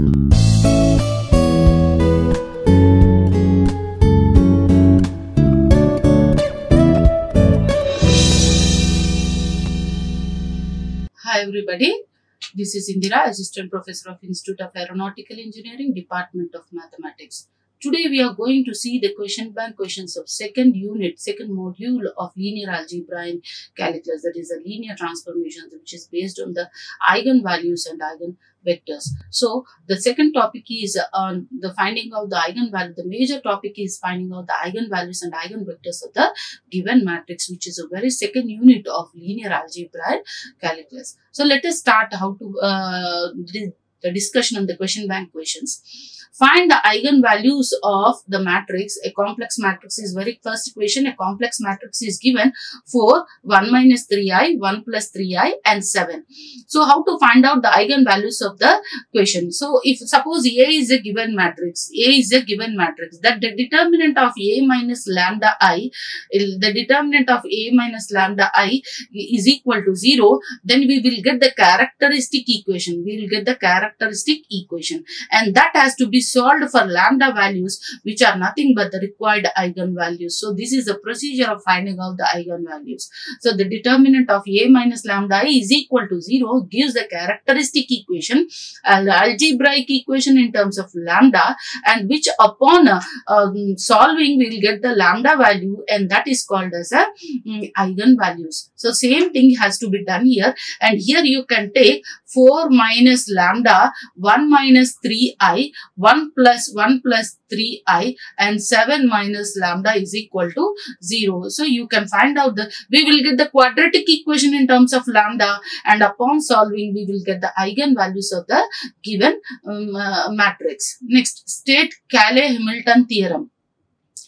Hi everybody, this is Indira, Assistant Professor of Institute of Aeronautical Engineering, Department of Mathematics. Today we are going to see the question bank questions of second unit, second module of linear algebra in calculus, that is a linear transformation which is based on the eigenvalues and eigenvectors. So the second topic is on the finding of the eigenvalue. The major topic is finding out the eigenvalues and eigenvectors of the given matrix, which is a very second unit of linear algebra and calculus. So let us start how to uh, the discussion on the question bank questions. Find the eigenvalues of the matrix. A complex matrix is very first equation. A complex matrix is given for 1 minus 3i, 1 plus 3i and 7. So how to find out the eigenvalues of the equation? So if suppose A is a given matrix, A is a given matrix, that the determinant of A minus lambda i, the determinant of A minus lambda i is equal to 0, then we will get the characteristic equation. We will get the characteristic equation and that has to be solved for lambda values which are nothing but the required eigenvalues. So this is the procedure of finding out the eigenvalues. So the determinant of A minus lambda i is equal to 0 gives the characteristic equation, uh, algebraic equation in terms of lambda and which upon uh, um, solving we will get the lambda value and that is called as a um, eigenvalues. So same thing has to be done here and here you can take 4 minus lambda 1 minus 3i 1 plus 1 plus 3i and 7 minus lambda is equal to 0. So you can find out the, we will get the quadratic equation in terms of lambda and upon solving we will get the eigenvalues of the given um, uh, matrix. Next, state Cayley-Hamilton theorem.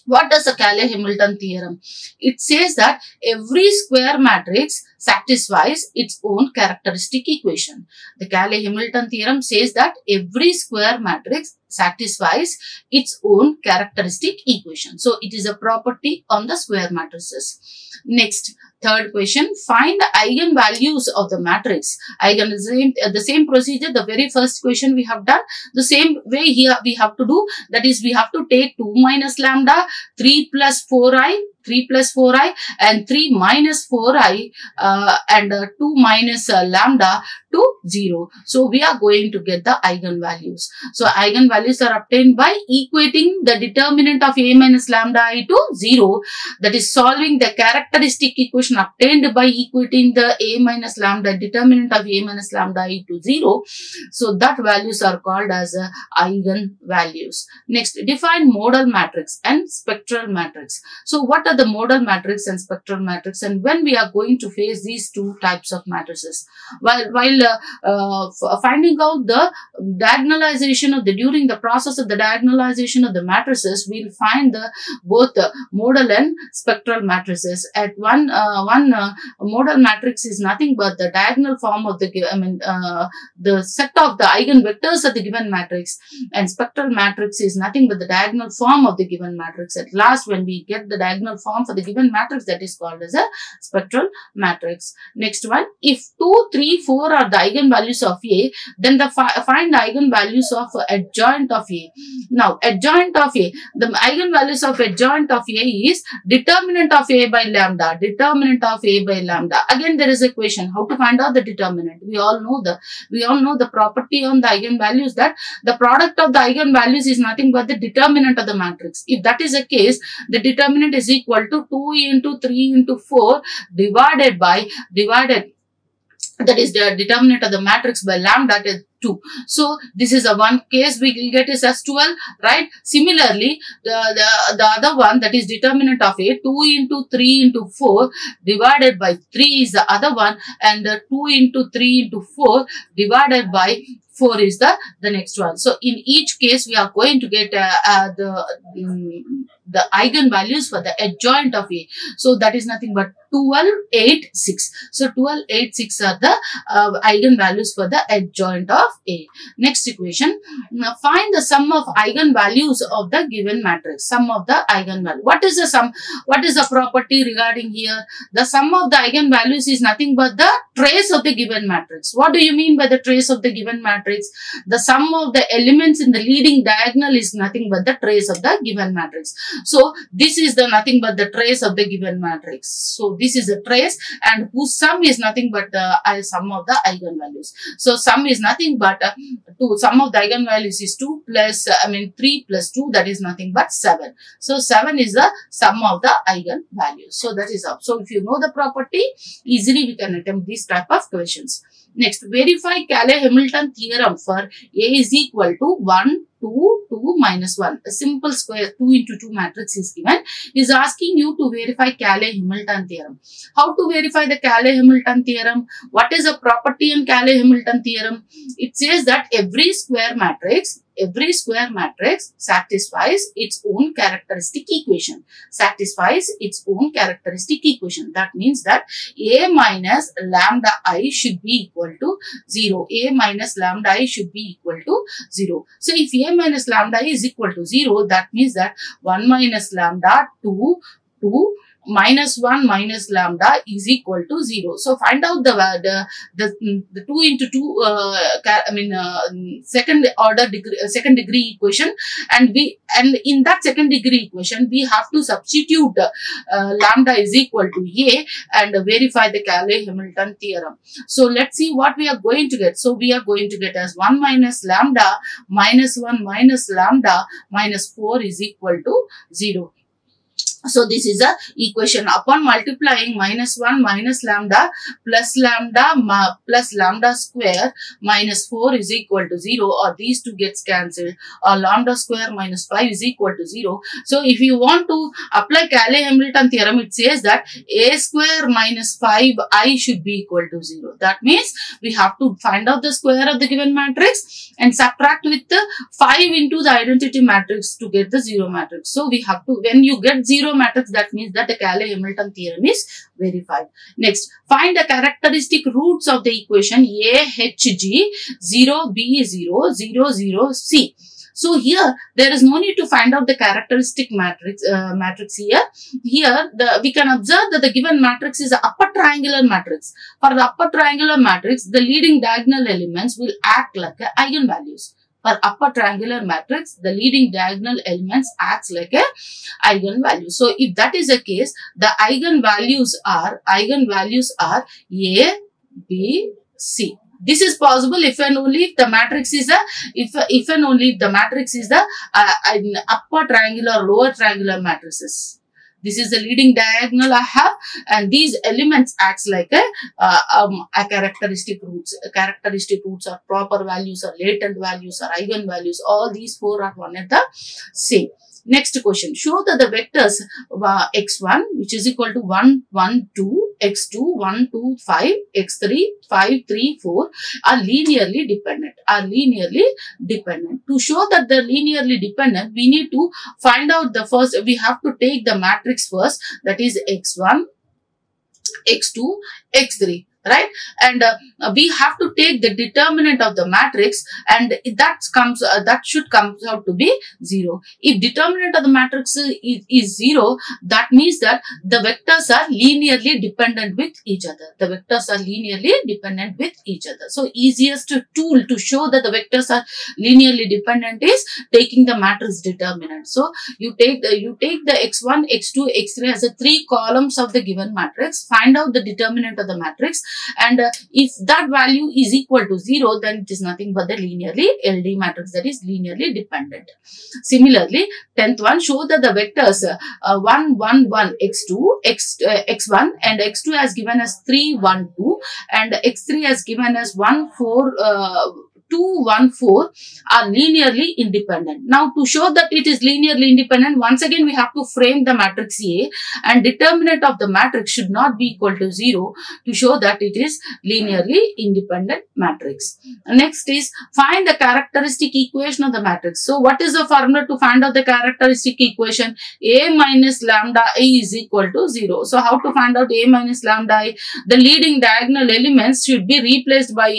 What does the Cayley-Hamilton theorem? It says that every square matrix satisfies its own characteristic equation. The Cayley-Hamilton theorem says that every square matrix satisfies its own characteristic equation. So, it is a property on the square matrices. Next, third question, find the eigenvalues of the matrix. Eigen, same, uh, the same procedure, the very first question we have done, the same way here we have to do, that is we have to take 2 minus lambda, 3 plus 4i, 3 plus 4i and 3 minus 4i uh, and uh, 2 minus uh, lambda to 0. So, we are going to get the eigenvalues. So, eigenvalues are obtained by equating the determinant of a minus lambda i to 0. That is solving the characteristic equation obtained by equating the a minus lambda determinant of a minus lambda i to 0. So, that values are called as uh, eigenvalues. Next, define modal matrix and spectral matrix. So, what are the modal matrix and spectral matrix and when we are going to face these two types of matrices? While, while uh, uh, finding out the diagonalization of the, during the process of the diagonalization of the matrices, we'll find the both the modal and spectral matrices. At one, uh, one uh, modal matrix is nothing but the diagonal form of the, I mean, uh, the set of the eigenvectors of the given matrix and spectral matrix is nothing but the diagonal form of the given matrix. At last, when we get the diagonal form for the given matrix, that is called as a spectral matrix. Next one, if 2, 3, 4 are the eigenvalues of A, then the fi find the eigenvalues of adjoint of A. Now, adjoint of A, the eigenvalues of adjoint of A is determinant of A by lambda, determinant of A by lambda. Again, there is a question, how to find out the determinant? We all know the, we all know the property on the eigenvalues that the product of the eigenvalues is nothing but the determinant of the matrix. If that is the case, the determinant is equal to 2 into 3 into 4 divided by, divided that is the determinant of the matrix by lambda is 2. So, this is a one case we will get is as 12, right? Similarly, the, the, the other one that is determinant of A, 2 into 3 into 4 divided by 3 is the other one and the 2 into 3 into 4 divided by 4 is the, the next one. So, in each case, we are going to get uh, uh, the um, the eigenvalues for the adjoint of A. So that is nothing but 12, 8, 6. So 12, 8, 6 are the uh, eigenvalues for the adjoint of A. Next equation, now find the sum of eigenvalues of the given matrix. Sum of the eigenvalue. What is the sum? What is the property regarding here? The sum of the eigenvalues is nothing but the trace of the given matrix. What do you mean by the trace of the given matrix? The sum of the elements in the leading diagonal is nothing but the trace of the given matrix. So this is the nothing but the trace of the given matrix. So this is a trace and whose sum is nothing but the sum of the eigenvalues. So sum is nothing but uh, two, sum of the eigenvalues is 2 plus, uh, I mean 3 plus 2 that is nothing but 7. So 7 is the sum of the eigenvalues. So that is up. So if you know the property, easily we can attempt these type of questions. Next verify Cayley Hamilton theorem for A is equal to one two two minus one simple square two into two matrix is given is asking you to verify Cayley Hamilton theorem how to verify the Cayley Hamilton theorem what is a property in Cayley Hamilton theorem it says that every square matrix every square matrix satisfies its own characteristic equation. Satisfies its own characteristic equation. That means that A minus lambda i should be equal to 0. A minus lambda i should be equal to 0. So if A minus lambda i is equal to 0, that means that 1 minus lambda 2, 2 minus 1 minus lambda is equal to 0. So find out the the the, the 2 into 2 uh, I mean uh, second order degree uh, second degree equation and we and in that second degree equation we have to substitute uh, lambda is equal to a and verify the Cayley-Hamilton theorem. So let's see what we are going to get. So we are going to get as 1 minus lambda minus 1 minus lambda minus 4 is equal to 0. So this is a equation upon multiplying minus 1 minus lambda plus lambda plus lambda square minus 4 is equal to 0 or these two gets cancelled or lambda square minus 5 is equal to 0. So if you want to apply Cayley-Hamilton theorem it says that a square minus 5i should be equal to 0. That means we have to find out the square of the given matrix and subtract with the 5 into the identity matrix to get the 0 matrix. So we have to when you get 0 matrix, that means that the Cayley-Hamilton theorem is verified. Next, find the characteristic roots of the equation AHG 0B0 0 0 C. So here there is no need to find out the characteristic matrix uh, matrix here. Here the we can observe that the given matrix is an upper triangular matrix. For the upper triangular matrix, the leading diagonal elements will act like eigenvalues. For upper triangular matrix, the leading diagonal elements acts like a eigenvalue. So if that is the case, the eigenvalues are, eigenvalues are A, B, C. This is possible if and only if the matrix is a, if, if and only if the matrix is the uh, upper triangular, lower triangular matrices. This is the leading diagonal I have and these elements acts like a, uh, um, a characteristic roots. Characteristic roots are proper values or latent values or eigenvalues. All these four are one and the same. Next question. Show that the vectors uh, x1 which is equal to 1, 1, 2, x2, 1, 2, 5, x3, 5, 3, 4 are linearly dependent. Are linearly dependent. To show that they're linearly dependent, we need to find out the first, we have to take the matrix first that is x1, x2, x3 right? And uh, we have to take the determinant of the matrix and that comes uh, that should come out to be zero. If determinant of the matrix is, is zero that means that the vectors are linearly dependent with each other. The vectors are linearly dependent with each other. So easiest tool to show that the vectors are linearly dependent is taking the matrix determinant. So you take the you take the x1 x2 x3 as the three columns of the given matrix. Find out the determinant of the matrix and uh, if that value is equal to 0 then it is nothing but the linearly LD matrix that is linearly dependent. Similarly, 10th one show that the vectors uh, 1 1 1 x2 x uh, x1 and x2 has given us 3 1 2 and x3 has given us 1 4 uh, 2, 1, 4 are linearly independent. Now to show that it is linearly independent, once again we have to frame the matrix A and determinant of the matrix should not be equal to 0 to show that it is linearly independent matrix. Next is find the characteristic equation of the matrix. So what is the formula to find out the characteristic equation? A minus lambda A is equal to 0. So how to find out A minus lambda A? The leading diagonal elements should be replaced by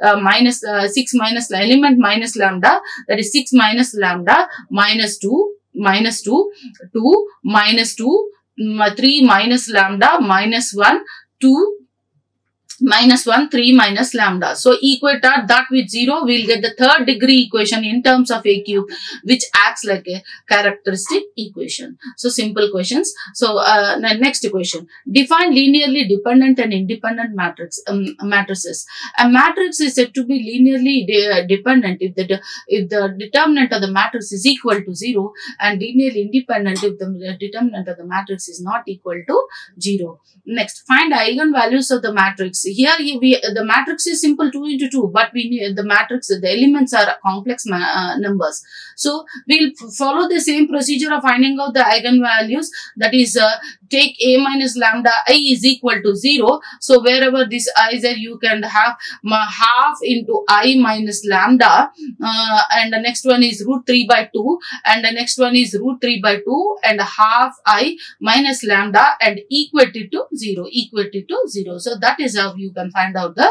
uh, minus, uh, 6 minus element minus lambda that is 6 minus lambda minus 2 minus 2 2 minus 2 mm, 3 minus lambda minus 1 2 minus 1 3 minus lambda. So equate that with 0 we'll get the third degree equation in terms of a cube which acts like a characteristic equation. So simple questions. So uh, next equation. Define linearly dependent and independent matrix um, matrices. A matrix is said to be linearly de dependent if the if the determinant of the matrix is equal to 0 and linearly independent if the determinant of the matrix is not equal to 0 next find eigenvalues of the matrix here we, the matrix is simple 2 into 2 but we the matrix the elements are complex uh, numbers. So we'll follow the same procedure of finding out the eigenvalues that is uh, take a minus lambda i is equal to 0 so wherever this i is there you can have half into i minus lambda. Uh, and the next one is root 3 by 2 and the next one is root 3 by 2 and half i minus lambda and equate it to 0 equate it to 0 so that is how you can find out the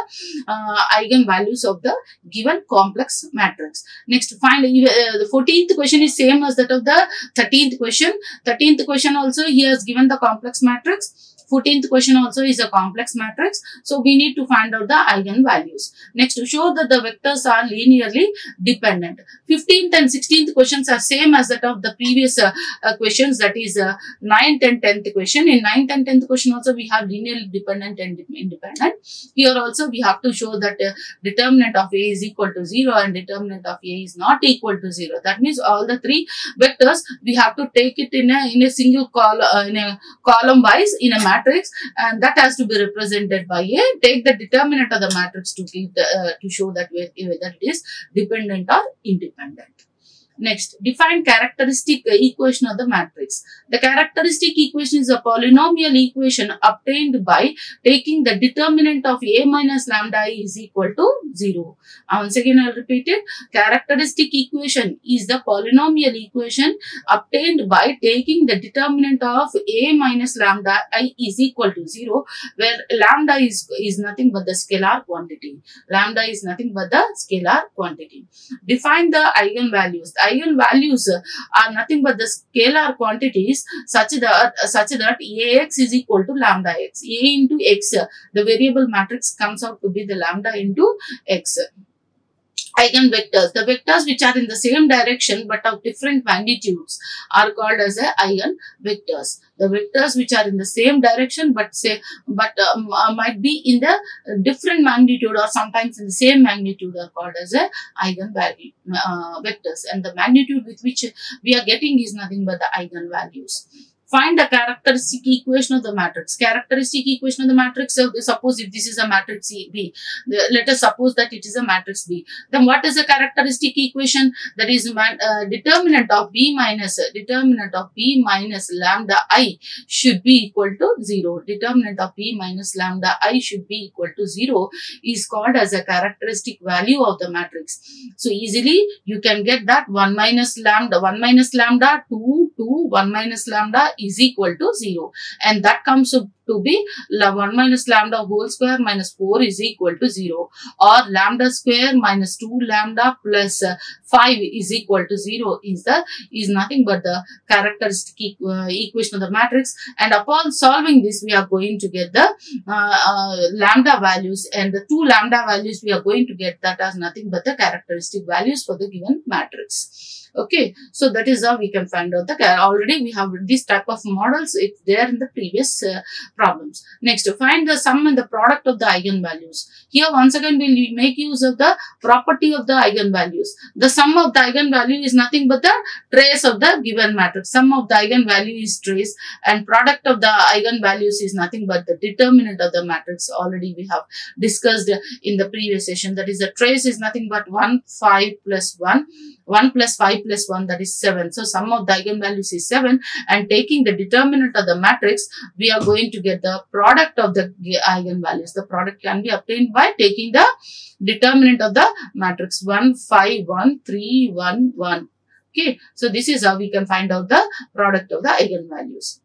uh, eigenvalues of the given complex matrix. Next find uh, the 14th question is same as that of the 13th question. 13th question also he has given the complex matrix 14th question also is a complex matrix. So we need to find out the eigenvalues. Next, to show that the vectors are linearly dependent. 15th and 16th questions are same as that of the previous uh, uh, questions that is uh, 9th and 10th question. In 9th and 10th question also we have linearly dependent and independent. Here also we have to show that uh, determinant of A is equal to 0 and determinant of A is not equal to 0. That means all the three vectors we have to take it in a in a single col uh, in a column wise in a matrix and that has to be represented by a take the determinant of the matrix to give the, uh, to show that whether it is dependent or independent. Next, define characteristic equation of the matrix. The characteristic equation is a polynomial equation obtained by taking the determinant of A minus lambda i is equal to 0. Uh, once again, I'll repeat it. Characteristic equation is the polynomial equation obtained by taking the determinant of A minus lambda i is equal to 0, where lambda is, is nothing but the scalar quantity. Lambda is nothing but the scalar quantity. Define the eigenvalues. The eigenvalues are nothing but the scalar quantities such that uh, such that ax is equal to lambda x. a into x, the variable matrix comes out to be the lambda into x eigenvectors. The vectors which are in the same direction but of different magnitudes are called as a eigenvectors. The vectors which are in the same direction but say but um, uh, might be in the different magnitude or sometimes in the same magnitude are called as a eigenvalue uh, vectors and the magnitude with which we are getting is nothing but the eigenvalues. Find the characteristic equation of the matrix. Characteristic equation of the matrix, suppose if this is a matrix B, let us suppose that it is a matrix B. Then what is the characteristic equation? That is uh, determinant of B minus, determinant of B minus lambda I should be equal to 0. Determinant of B minus lambda I should be equal to 0 is called as a characteristic value of the matrix. So easily you can get that 1 minus lambda, 1 minus lambda, 2, 2, 1 minus lambda is equal to 0 and that comes to, be 1 minus lambda whole square minus 4 is equal to 0 or lambda square minus 2 lambda uh, 5 is equal to 0 is the is nothing but the characteristic uh, equation of the matrix. And upon solving this we are going to get the uh, uh, lambda values. And the two lambda values we are going to get that as nothing but the characteristic values for the given matrix. Okay. So that is how we can find out the already we have this type of models it's there in the previous uh, problems. Next, find the sum and the product of the eigenvalues. Here once again we will make use of the property of the eigenvalues. The sum of the eigenvalue is nothing but the trace of the given matrix. Sum of the eigenvalue is trace and product of the eigenvalues is nothing but the determinant of the matrix. Already we have discussed in the previous session. That is the trace is nothing but 1, 5 plus 1. 1 plus 5 plus 1 that is 7. So sum of the eigenvalues is 7 and taking the determinant of the matrix we are going to get the product of the eigenvalues. The product can be obtained by taking the determinant of the matrix 1, 5, 1, 3, 1, 1. Okay, so this is how we can find out the product of the eigenvalues.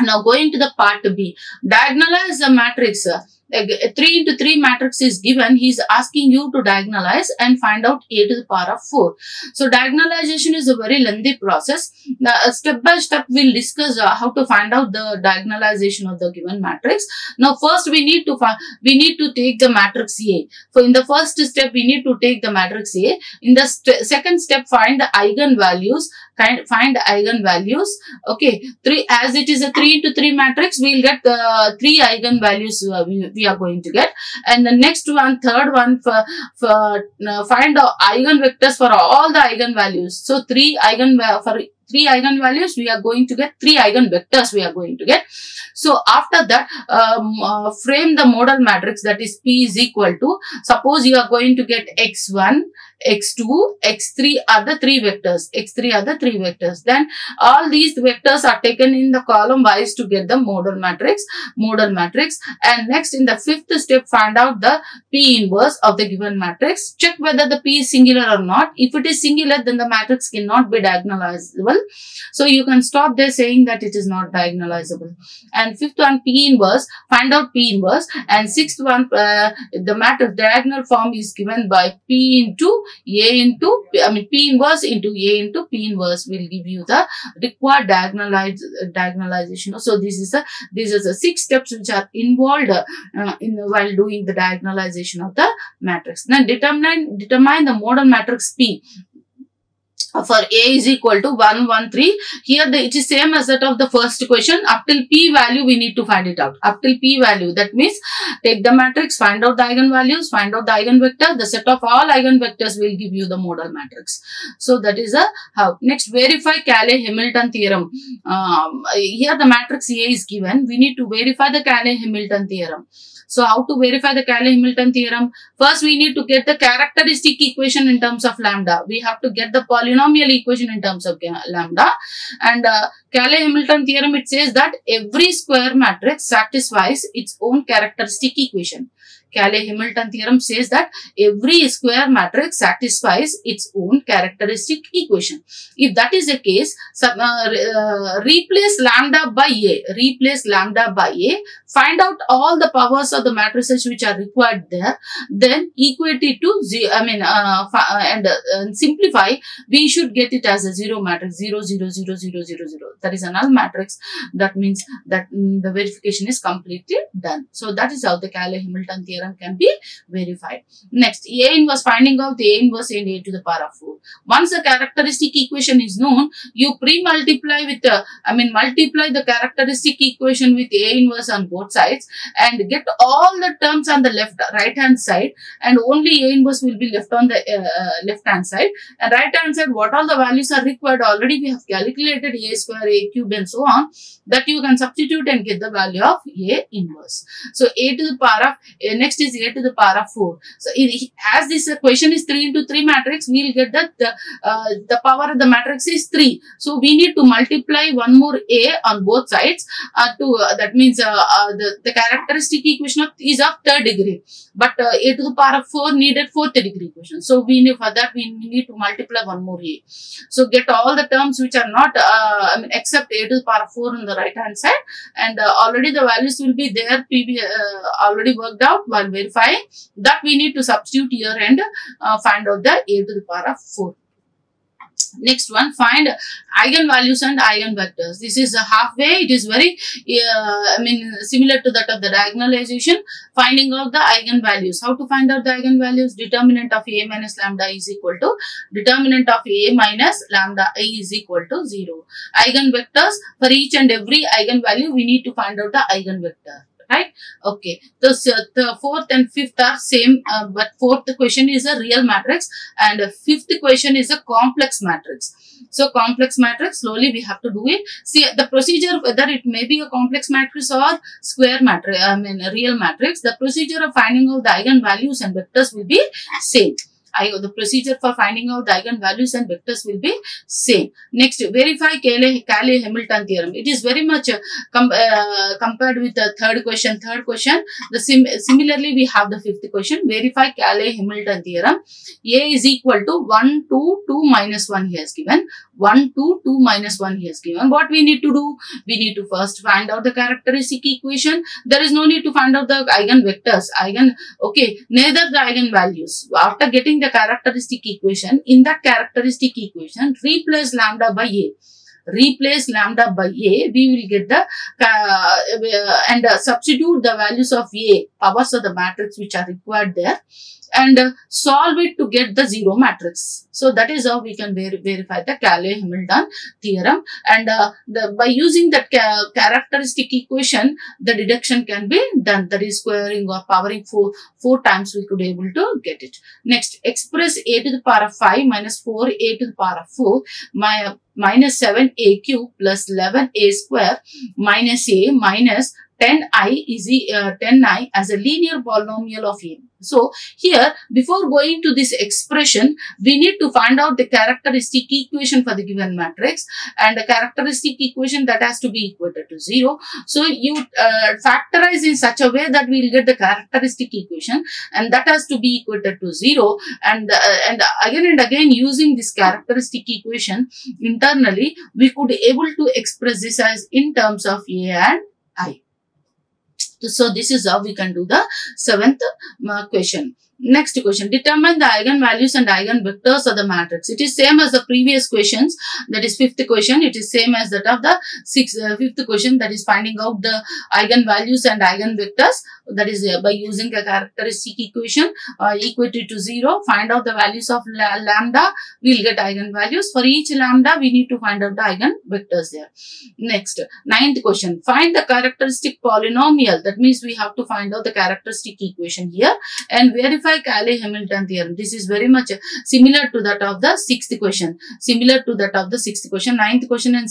Now going to the part B, diagonalize the matrix. A 3 into 3 matrix is given, he is asking you to diagonalize and find out a to the power of 4. So, diagonalization is a very lengthy process. Uh, step by step, we'll discuss uh, how to find out the diagonalization of the given matrix. Now, first we need to find, we need to take the matrix A. So, in the first step, we need to take the matrix A. In the st second step, find the eigenvalues find, find eigenvalues. Okay, three as it is a three into three matrix, we'll get the uh, three eigenvalues uh, we, we are going to get, and the next one, third one for for uh, find the eigenvectors for all the eigenvalues. So three eigen for three eigenvalues, we are going to get three eigenvectors we are going to get. So after that, um, uh, frame the modal matrix that is P is equal to, suppose you are going to get x1, x2, x3 are the three vectors, x3 are the three vectors. Then all these vectors are taken in the column wise to get the modal matrix, modal matrix. And next in the fifth step, find out the P inverse of the given matrix. Check whether the P is singular or not. If it is singular, then the matrix cannot be diagonalizable. So you can stop there saying that it is not diagonalizable. And fifth one, P inverse, find out P inverse. And sixth one, uh, the matrix diagonal form is given by P into A into, I mean P inverse into A into P inverse will give you the required diagonalize, diagonalization. So this is a, this is the six steps which are involved uh, in while doing the diagonalization of the matrix. Now determine, determine the modal matrix P for A is equal to 1, 1, 3. Here the, it is same as that of the first question. Up till P value we need to find it out. Up till P value that means take the matrix, find out the eigenvalues, find out the eigenvector. The set of all eigenvectors will give you the modal matrix. So that is a how. Next verify Cayley-Hamilton theorem. Um, here the matrix A is given. We need to verify the Cayley-Hamilton theorem. So how to verify the Cayley-Hamilton theorem? First, we need to get the characteristic equation in terms of lambda. We have to get the polynomial equation in terms of lambda. And uh, Cayley-Hamilton theorem, it says that every square matrix satisfies its own characteristic equation. Cayley-Hamilton theorem says that every square matrix satisfies its own characteristic equation. If that is the case, uh, uh, replace lambda by A, replace lambda by A, find out all the powers of the matrices which are required there, then equate it to zero, I mean, uh, and, uh, and, simplify, we should get it as a zero matrix, 0, 0, 0, 0, 0, 0. That is a null matrix. That means that mm, the verification is completely done. So that is how the Cayley-Hamilton theorem theorem can be verified. Next, A inverse finding out the A inverse and A to the power of 4. Once the characteristic equation is known, you pre-multiply with, the, I mean, multiply the characteristic equation with A inverse on both sides and get all the terms on the left, right hand side and only A inverse will be left on the uh, uh left hand side. And right hand side, what all the values are required already we have calculated A square, A cube and so on that you can substitute and get the value of A inverse. So, A to the power of, uh, next is a to the power of 4. So, as this equation is 3 into 3 matrix, we will get that the, uh, the power of the matrix is 3. So, we need to multiply one more a on both sides uh, to uh, that means uh, uh, the, the characteristic equation of, is of third degree. But a to the power of 4 needed fourth degree equation. So, we need for that we need to multiply one more a. So, get all the terms which are not I mean except a to the power 4 on the right hand side and already the values will be there PB already worked out while verifying that we need to substitute here and uh, find out the a to the power of 4. Next one, find eigenvalues and eigenvectors. This is a halfway. It is very, uh, I mean, similar to that of the diagonalization. Finding out the eigenvalues. How to find out the eigenvalues? Determinant of A minus lambda is equal to determinant of A minus lambda A is equal to 0. Eigenvectors, for each and every eigenvalue, we need to find out the eigenvector right? Okay. The, the fourth and fifth are same uh, but fourth question is a real matrix and fifth question is a complex matrix. So complex matrix slowly we have to do it. See the procedure whether it may be a complex matrix or square matrix i mean a real matrix the procedure of finding out the eigenvalues and vectors will be same I, the procedure for finding out the eigenvalues and vectors will be same. Next, verify Cayley-Hamilton theorem. It is very much uh, com uh, compared with the third question. Third question, the sim similarly we have the fifth question. Verify Cayley-Hamilton theorem. A is equal to 1 to 2 minus 1 he has given. 1 to 2 minus 1 he has given. What we need to do? We need to first find out the characteristic equation. There is no need to find out the eigenvectors. Eigen, okay, neither the eigenvalues. After getting the characteristic equation, in that characteristic equation, replace lambda by A. Replace lambda by A, we will get the, uh, and uh, substitute the values of A, powers of the matrix which are required there and uh, solve it to get the zero matrix. So that is how we can ver verify the Cayley-Hamilton theorem and uh, the, by using that ca characteristic equation the deduction can be done that is squaring or powering four, four times we could able to get it. Next express a to the power of 5 minus 4a to the power of 4 my, minus 7a cube plus 11a square minus a minus 10i is uh, 10i as a linear polynomial of a. So here before going to this expression we need to find out the characteristic equation for the given matrix and the characteristic equation that has to be equated to 0. So you uh, factorize in such a way that we will get the characteristic equation and that has to be equated to 0 and, uh, and again and again using this characteristic equation internally we could able to express this as in terms of a and i. So this is how we can do the seventh uh, question. Next question. Determine the eigenvalues and eigenvectors of the matrix. It is same as the previous questions. That is fifth question. It is same as that of the sixth, uh, fifth question. That is finding out the eigenvalues and eigenvectors. That is uh, by using a characteristic equation uh, equated to 0. Find out the values of lambda. We will get eigenvalues. For each lambda, we need to find out the eigenvectors there. Next. Ninth question. Find the characteristic polynomial. That means we have to find out the characteristic equation here and verify Cayley-Hamilton theorem. This is very much similar to that of the sixth question. Similar to that of the sixth question. Ninth question and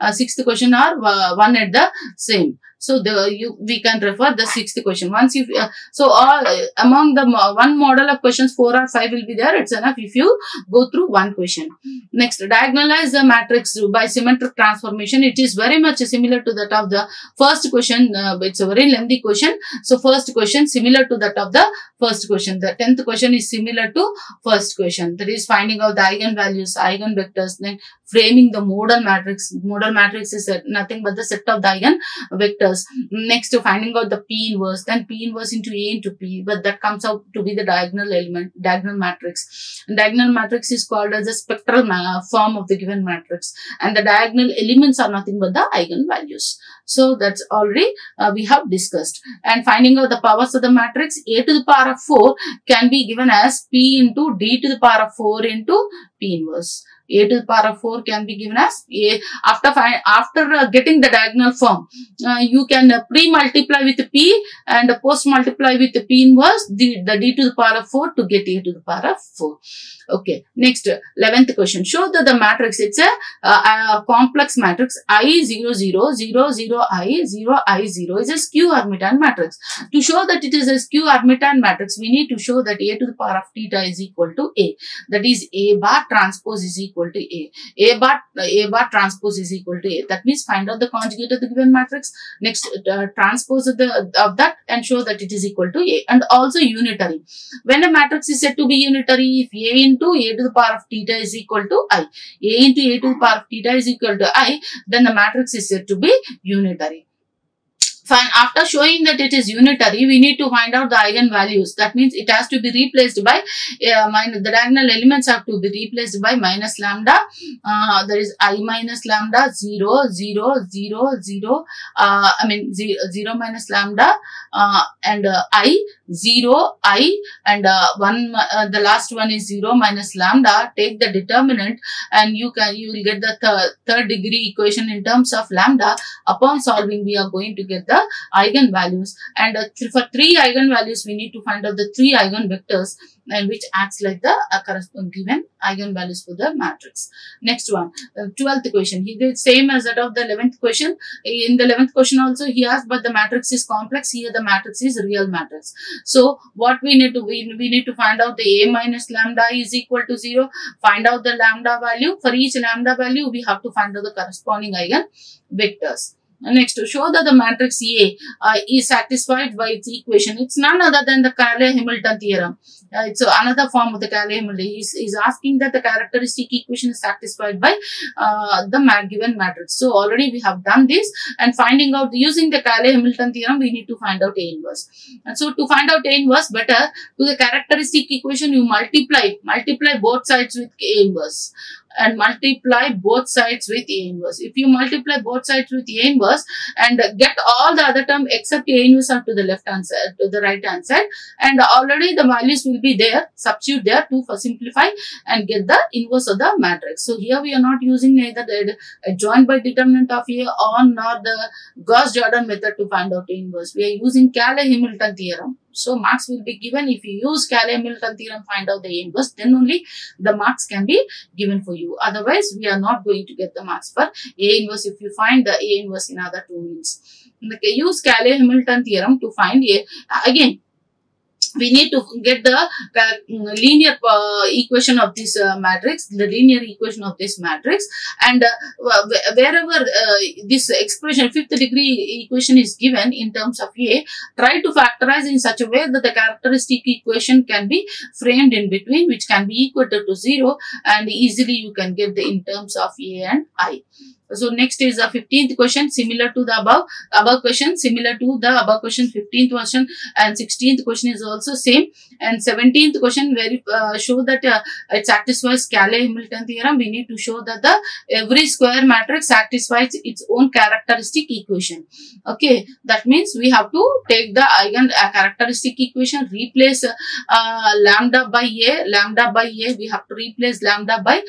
uh, sixth question are uh, one at the same. So the you we can refer the sixth question. Once you uh, so all uh, among the one model of questions four or five will be there. It's enough if you go through one question. Next, diagonalize the matrix by symmetric transformation. It is very much similar to that of the first question. Uh, it's a very lengthy question. So first question similar to that of the first question. The tenth question is similar to first question. That is finding out the eigenvalues, eigenvectors, then framing the modal matrix. Modal matrix is nothing but the set of the eigenvectors. Next, to finding out the P inverse, then P inverse into A into P, but that comes out to be the diagonal element, diagonal matrix. And diagonal matrix is called as a spectral form of the given matrix. And the diagonal elements are nothing but the eigenvalues. So that's already uh, we have discussed. And finding out the powers of the matrix, A to the power of 4 can be given as P into D to the power of 4 into P inverse a to the power of 4 can be given as a. After after uh, getting the diagonal form uh, you can uh, pre-multiply with p and post multiply with p inverse the, the d to the power of 4 to get a to the power of 4 okay next 11th question. Show that the matrix it's a, a complex matrix. I 0 0 0 0 i 0 i 0 is a skew Hermitian matrix. To show that it is a skew Hermitian matrix we need to show that a to the power of theta is equal to a. That is a bar transpose is equal equal to A. A bar, A bar transpose is equal to A. That means find out the conjugate of the given matrix. Next, uh, transpose of, the, of that and show that it is equal to A. And also unitary. When a matrix is said to be unitary, if A into A to the power of theta is equal to I, A into A to the power of theta is equal to I, then the matrix is said to be unitary after showing that it is unitary, we need to find out the eigenvalues. That means it has to be replaced by, uh, minus, the diagonal elements have to be replaced by minus lambda. Uh, there is i minus lambda 0, 0, 0, 0. Uh, I mean 0, 0 minus lambda uh, and uh, i, 0, i and uh, 1, uh, the last one is 0 minus lambda. Take the determinant and you can, you will get the th third degree equation in terms of lambda. Upon solving, we are going to get the eigenvalues and uh, th for three eigenvalues we need to find out the three eigenvectors and which acts like the uh, corresponding given eigenvalues for the matrix. Next one, uh, 12th question. He did same as that of the 11th question. In the 11th question also he asked but the matrix is complex. Here the matrix is real matrix. So what we need to, we, we need to find out the A minus lambda is equal to 0. Find out the lambda value. For each lambda value we have to find out the corresponding eigen vectors. Next, to show that the matrix A uh, is satisfied by its equation. It's none other than the Cayley-Hamilton theorem. Uh, it's another form of the Cayley-Hamilton. He's, he's asking that the characteristic equation is satisfied by uh, the given matrix. So already we have done this and finding out using the Cayley-Hamilton theorem, we need to find out A inverse. And so to find out A inverse, better to the characteristic equation, you multiply, multiply both sides with A inverse and multiply both sides with A inverse. If you multiply both sides with A inverse and get all the other term except A inverse are to the left hand side, to the right hand side and already the values will be there, substitute there to simplify and get the inverse of the matrix. So here we are not using neither the joint by determinant of A or nor the Gauss-Jordan method to find out A inverse. We are using Cayley-Hamilton theorem. So marks will be given if you use Cayley-Hamilton theorem find out the inverse then only the marks can be given for you. Otherwise we are not going to get the marks for A inverse if you find the A inverse in other two means. Use Cayley-Hamilton theorem to find A. Again, we need to get the uh, linear uh, equation of this uh, matrix, the linear equation of this matrix and uh, wherever uh, this expression fifth degree equation is given in terms of A, try to factorize in such a way that the characteristic equation can be framed in between which can be equal to 0 and easily you can get the in terms of A and I. So next is the 15th question similar to the above above question similar to the above question 15th question and 16th question is also same. And 17th question very uh, show that uh, it satisfies Cayley-Hamilton theorem. We need to show that the every square matrix satisfies its own characteristic equation. Okay that means we have to take the eigen uh, characteristic equation replace uh, lambda by a lambda by a we have to replace lambda by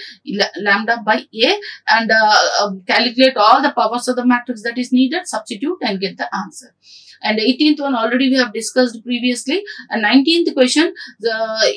lambda by a and uh, um, calculate all the powers of the matrix that is needed, substitute and get the answer. And 18th one already we have discussed previously. And 19th question, the,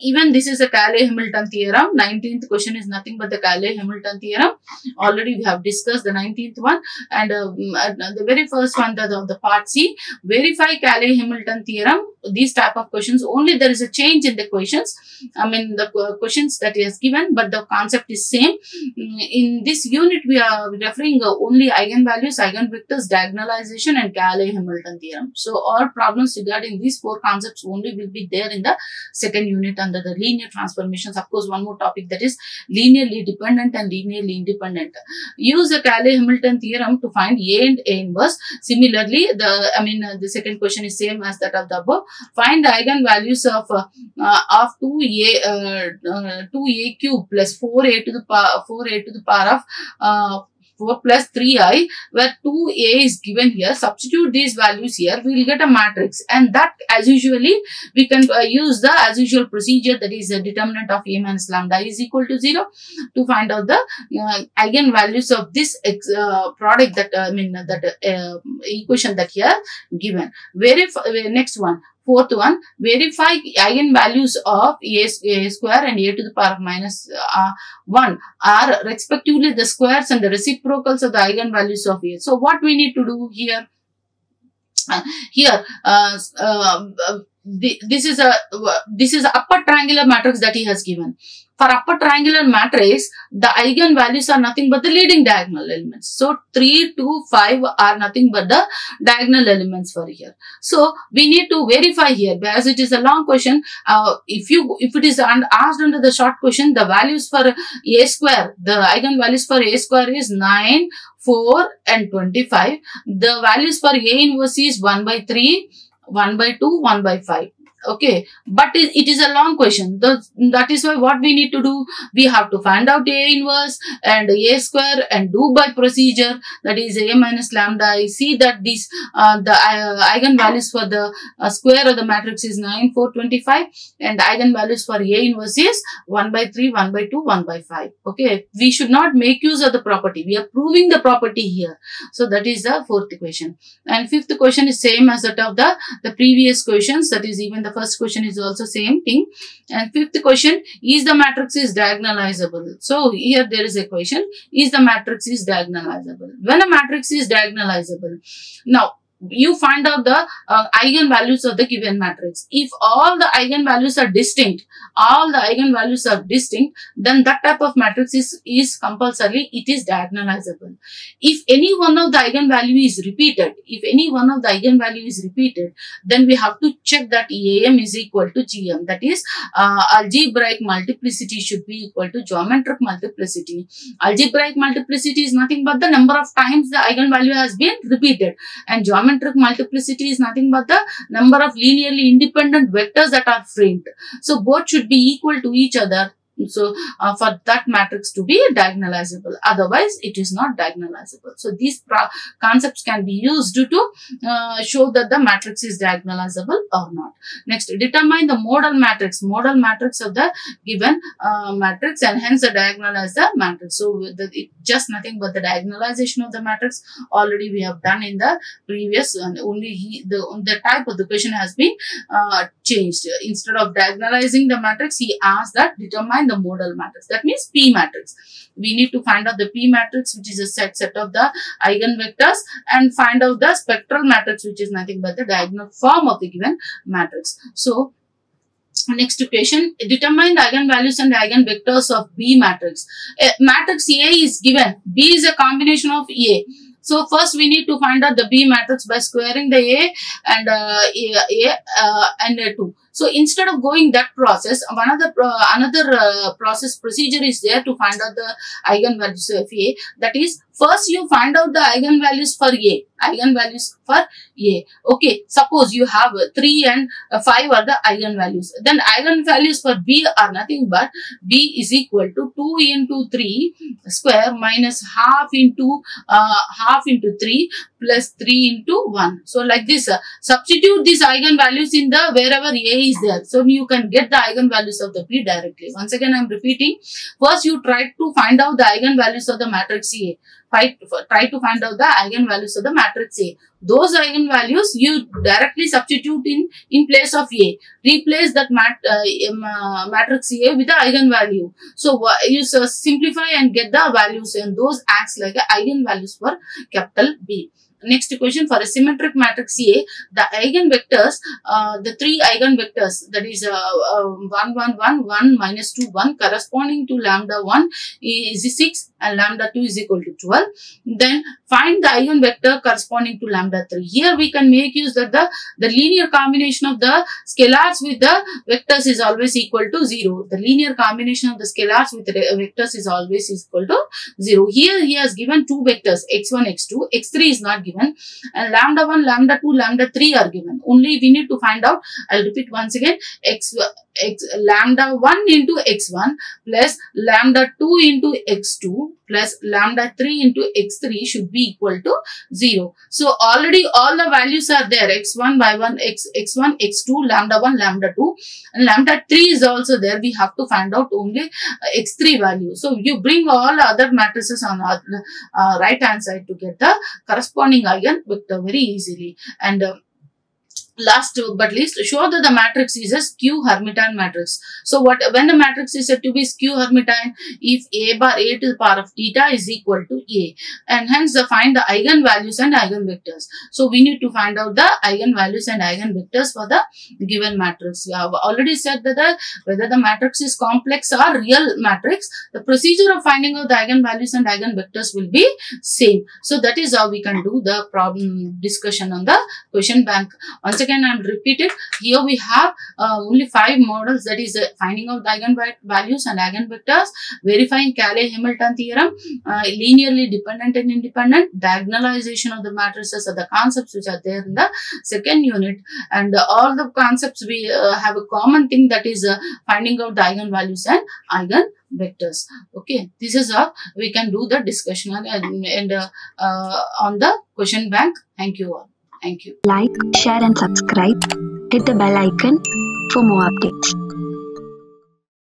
even this is a Cayley-Hamilton theorem. 19th question is nothing but the Cayley-Hamilton theorem. Already we have discussed the 19th one. And uh, uh, the very first one, the, the, the part C, verify Cayley-Hamilton theorem. These type of questions, only there is a change in the questions. I mean the uh, questions that has given, but the concept is same. Mm, in this unit, we are referring only eigenvalues, eigenvectors, diagonalization and Cayley-Hamilton theorem. So all problems regarding these four concepts only will be there in the second unit under the linear transformations. Of course, one more topic that is linearly dependent and linearly independent. Use the Cayley-Hamilton theorem to find A and A inverse. Similarly, the I mean uh, the second question is same as that of the above. Find the eigenvalues of uh, uh, of 2a uh, 2a uh, cube plus 4a to the power 4a to the power of uh, 4 plus 3i where 2a is given here. Substitute these values here. We will get a matrix. And that as usually we can uh, use the as usual procedure that is the determinant of a minus lambda is equal to 0 to find out the uh, eigenvalues of this uh, product that uh, I mean that uh, equation that here given. Verify next one Fourth one, verify eigenvalues of a, square and a to the power of minus, uh, 1 are respectively the squares and the reciprocals of the eigenvalues of a. So what we need to do here? Uh, here, uh, uh, this is a this is upper triangular matrix that he has given. For upper triangular matrix, the eigenvalues are nothing but the leading diagonal elements. So 3, 2, 5 are nothing but the diagonal elements for here. So we need to verify here because it is a long question. Uh, if you if it is asked under the short question, the values for a square, the eigenvalues for a square is 9, 4 and 25. The values for a inverse is 1 by 3, 1 by 2, 1 by 5 okay but it, is a long question. That is why what we need to do we have to find out a inverse and a square and do by procedure that is a minus lambda. I see that this uh, the uh, eigenvalues for the uh, square of the matrix is 9 4 25 and eigenvalues for a inverse is 1 by 3 1 by 2 1 by 5 okay we should not make use of the property. We are proving the property here. So that is the fourth equation and fifth question is same as that of the the previous questions that is even the first question is also same thing. And fifth question, is the matrix is diagonalizable? So here there is a question, is the matrix is diagonalizable? When a matrix is diagonalizable, now you find out the uh, eigenvalues of the given matrix. If all the eigenvalues are distinct, all the eigenvalues are distinct, then that type of matrix is, is compulsorily, it is diagonalizable. If any one of the eigenvalue is repeated, if any one of the eigenvalue is repeated, then we have to check that AM is equal to GM. That is, uh, algebraic multiplicity should be equal to geometric multiplicity. Algebraic multiplicity is nothing but the number of times the eigenvalue has been repeated and geometric geometric multiplicity is nothing but the number of linearly independent vectors that are framed. So both should be equal to each other so, uh, for that matrix to be diagonalizable. Otherwise, it is not diagonalizable. So, these concepts can be used to uh, show that the matrix is diagonalizable or not. Next, determine the modal matrix, modal matrix of the given uh, matrix and hence the diagonal as the matrix. So, the, it just nothing but the diagonalization of the matrix already we have done in the previous uh, only he, the, the type of the question has been uh, changed. Instead of diagonalizing the matrix, he asked that determine the modal matrix. That means P matrix. We need to find out the P matrix, which is a set set of the eigenvectors and find out the spectral matrix, which is nothing but the diagonal form of the given matrix. So, Next equation, determine the eigenvalues and the eigenvectors of B matrix. A matrix A is given. B is a combination of A. So first we need to find out the B matrix by squaring the A and uh, A, A uh, and a 2. So instead of going that process, another uh, another uh, process procedure is there to find out the eigenvalues of A. That is, first you find out the eigenvalues for A, eigenvalues for A. Okay, suppose you have 3 and 5 are the eigenvalues. Then eigenvalues for B are nothing but B is equal to 2 into 3 square minus half into uh, half into 3 plus 3 into 1. So like this, uh, substitute these eigenvalues in the wherever A is there. So you can get the eigenvalues of the B directly. Once again, I am repeating. First, you try to find out the eigenvalues of the matrix A. Try, try to find out the eigenvalues of the matrix A. Those eigenvalues you directly substitute in, in place of A. Replace that mat, uh, um, uh, matrix A with the eigenvalue. So you simplify and get the values and those acts like eigenvalues for capital B. Next equation for a symmetric matrix A, the eigenvectors, uh, the three eigenvectors that is uh, uh, 1, 1, 1, 1, minus 2, 1 corresponding to lambda 1 is 6 and lambda 2 is equal to 12. Then find the eigenvector corresponding to lambda 3. Here we can make use that the, the linear combination of the scalars with the vectors is always equal to 0. The linear combination of the scalars with the vectors is always equal to 0. Here he has given two vectors x1, x2, x3 is not given and lambda 1, lambda 2, lambda 3 are given. Only we need to find out, I'll repeat once again, x, x lambda 1 into x1 plus lambda 2 into x2 plus lambda 3 into x3 should be equal to 0. So already all the values are there x1 by 1 x x1 x2 lambda 1 lambda 2 and lambda 3 is also there we have to find out only uh, x3 value. So you bring all other matrices on the uh, right hand side to get the corresponding eigenvector very easily and uh, last but least show that the matrix is a skew hermitian matrix. So what when the matrix is said to be skew hermitian if a bar a to the power of theta is equal to a and hence the find the eigenvalues and eigenvectors. So we need to find out the eigenvalues and eigenvectors for the given matrix. We have already said that the, whether the matrix is complex or real matrix the procedure of finding out the eigenvalues and eigenvectors will be same. So that is how we can do the problem discussion on the question bank. Once again I'll repeat it. Here we have uh, only five models that is uh, finding out the eigenvalues and eigenvectors, verifying Cayley-Hamilton theorem, uh, linearly dependent and independent, diagonalization of the matrices are the concepts which are there in the second unit and all the concepts we uh, have a common thing that is uh, finding out the eigenvalues and eigen vectors Okay, this is how we can do the discussion and, and uh, uh, on the question bank. Thank you all. Thank you. Like, share and subscribe. Hit the bell icon for more updates.